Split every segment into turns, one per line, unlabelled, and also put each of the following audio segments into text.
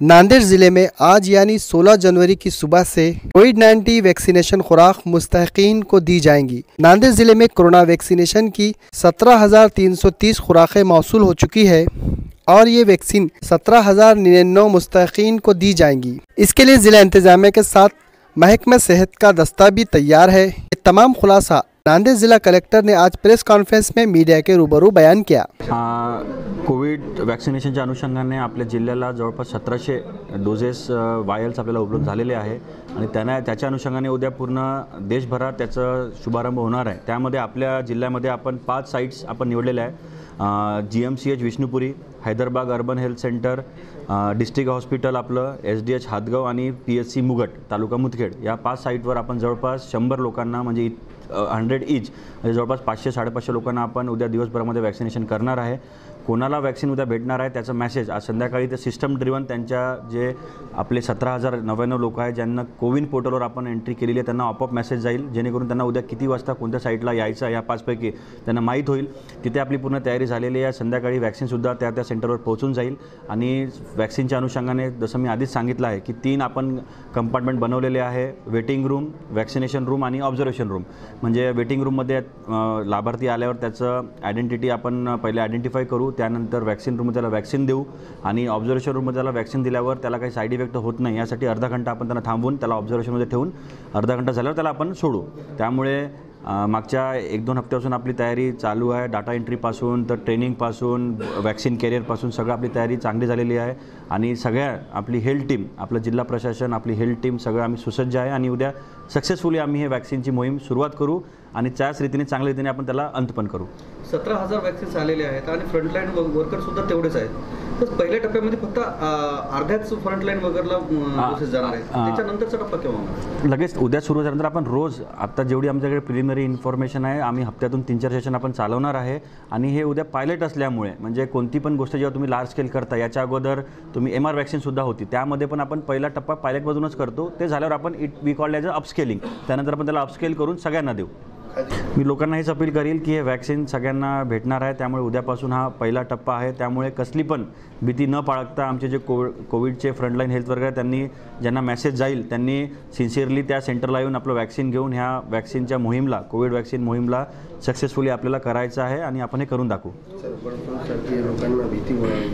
नांदेड़ ज़िले में आज यानी 16 जनवरी की सुबह से कोविड 19 वैक्सीनेशन खुराक मुस्तकीन को दी जाएँगी। नांदेड़ ज़िले में कोरोना वैक्सीनेशन की 17,330 खुराकें मौसू हो चुकी है और ये वैक्सीन सत्रह हज़ार निन्यानवे मुस्तकीन को दी जाएँगी। इसके लिए ज़िला इंतजामिया के साथ महकमा सेहत का दस्ता भी तैयार है। ये तमाम खुलासा नांदेड़ जिला कलेक्टर ने आज प्रेस कॉन्फ्रेंस में मीडिया के रूबरू बयान किया।
कोविड वॅक्सिनेशनच्या अनुषंगाने आपल्या जिल्ह्याला जवळपास सतराशे डोजेस वायल्स आपल्याला उपलब्ध झालेले आहे. आणि त्यांना त्याच्या अनुषंगाने उद्या पूर्ण देशभरात त्याचा शुभारंभ होणार आहे. त्यामध्ये आपल्या जिल्ह्यामध्ये आपण पाच साईट्स आपण निवडलेल्या आहे G M C H Vishnupuri Hyderabad urban health centre district hospital आपलं एस डी एच हातगाव आणि P H C Mugat taluka Mudkhed. या पाच साईटवर आपण जवळपास शंभर लोकांना म्हणजे हंड्रेड इच जवळपास पाचशे साडेपाचशे लोकांना आपण उद्या दिवसभरामध्ये वॅक्सिनेशन करणार आहे. कोणाला वॅक्सिन उद्या भेटणार आहे त्याचा मेसेज आज संध्याकाळी ते सिस्टम ड्रिवन त्यांच्या जे आपले सतरा हजार नव्याण्णव लोक आहेत ज्यांना कोविन पोर्टलवर आपण एंट्री केलेली आहे त्यांना ऑपअप मेसेज जाईल. जेणेकरून त्यांना उद्या किती वाजता कोणत्या साईटला यायचं या पाचपैकी त्यांना माहीत होईल. तिथे आपली पूर्ण तयारी झालेली आहे. संध्याकाळी वॅक्सिनसुद्धा त्या त्या सेंटरवर पोहोचून जाईल. आणि वॅक्सिनच्या अनुषंगाने जसं मी आधीच सांगितलं आहे की तीन आपण कंपार्टमेंट बनवलेले आहे. वेटिंग रूम वॅक्सिनेशन रूम आणि ऑब्झर्वेशन रूम म्हणजे वेटिंग रूममध्ये लाभार्थी आल्यावर त्याचं आयडेंटिटी आपण पहिले आयडेंटिफाय करू. त्यानंतर वॅक्सिन रूममध्ये त्याला वॅक्सिन देऊ आणि ऑब्झर्वेशन रूममध्ये त्याला वॅक्सिन दिल्यावर त्याला काही साईड इफेक्ट होत नाही. यासाठी अर्धा घंटा आपण त्यांना थांबवून त्याला ऑब्झर्वेशनमध्ये ठेवून अर्धा घंटा झाल्यावर त्याला आपण सोडू. त्यामुळे मागच्या एक दोन हप्त्यापासून आपली तयारी चालू आहे. डाटा एंट्रीपासून तर ट्रेनिंगपासून वॅक्सिन कॅरियरपासून सगळं आपली तयारी चांगली झालेली आहे. आणि सगळ्या आपली हेल्थ टीम आपलं जिल्हा प्रशासन आपली हेल्थ टीम सगळं आम्ही सुसज्ज आहे. आणि उद्या सक्सेसफुली आम्ही हे वॅक्सिनची मोहीम सुरुवात करू. आणि त्याच रीतीने चांगल्या रीतीने आपण त्याला अंत पण करू.
सतरा हजार वॅक्सिन्स आलेले आहेत आणि फ्रंटलाईन वर्कर सुद्धा तेवढेच आहेत. तर पहिल्या टप्प्यामध्ये फक्त अर्ध्याच फ्रंटलाईन वर्करला जाणार आहेत त्याच्यानंतरचा टप्पा केव्हा
लगेच उद्या सुरू झाल्यानंतर आपण रोज आता जेवढी आमच्याकडे प्रिलिमिनरी इन्फॉर्मेशन आहे आम्ही हप्त्यातून तीन चार सेशन आपण चालवणार आहे. आणि हे उद्या पायलट असल्यामुळे म्हणजे कोणती पण गोष्ट जेव्हा तुम्ही लार्ज स्केल करता याच्या अगोदर तुम्ही एम आर वॅक्सिनसुद्धा होती. त्यामध्ये पण आपण पहिला टप्पा पायलटमधूनच करतो. ते झाल्यावर आपण it we call as a upscaling त्यानंतर आपण त्याला अपस्केल करून सगळ्यांना देऊ. मी लोकांना हेच अपील करील की हे वॅक्सिन सगळ्यांना भेटणार आहे. त्यामुळे उद्यापासून हा पहिला टप्पा आहे. त्यामुळे कसली पण भीती न बाळगता आमचे जे कोविड कोविडचे फ्रंटलाईन हेल्थ वर्कर त्यांनी ज्यांना मेसेज जाईल त्यांनी सिन्सिअरली त्या सेंटरला येऊन आपलं वॅक्सिन घेऊन ह्या वॅक्सिनच्या मोहीमला कोविड वॅक्सिन मोहीमला सक्सेसफुली आपल्याला करायचं आहे आणि आपण हे करून दाखवू.
लोकांना भीती आहे.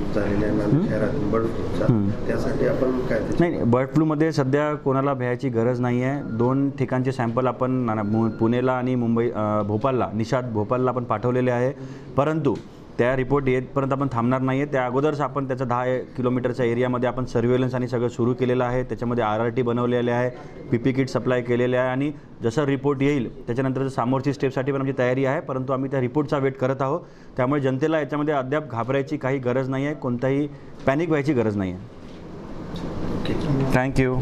त्यासाठी आपण काय
नाही बर्ड फ्लूमध्ये सध्या कोणाला भ्यायची गरज नाही आहे दोन ठिकाणचे सॅम्पल आपण पुणेला आणि मुंबई भोपाळला निषाद भोपाळला आपण पाठवलेले आहे. परंतु त्या रिपोर्ट येतपर्यंत आपण थांबणार नाही आहे त्या अगोदरच आपण त्याचं दहा किलोमीटरच्या एरियामध्ये आपण सर्व्हेलन्स आणि सगळं सुरू केलेलं आहे. त्याच्यामध्ये आर आर टी बनवलेले आहे पी पी किट सप्लाय केलेले आहे आणि जसं रिपोर्ट येईल त्याच्यानंतर सामोरची स्टेपसाठी पण आमची तयारी आहे. परंतु आम्ही त्या रिपोर्टचा वेट करत आहोत. त्यामुळे जनतेला याच्यामध्ये अद्याप घाबरायची काही गरज नाही आहे कोणताही पॅनिक व्हायची गरज नाही आहे थँक्यू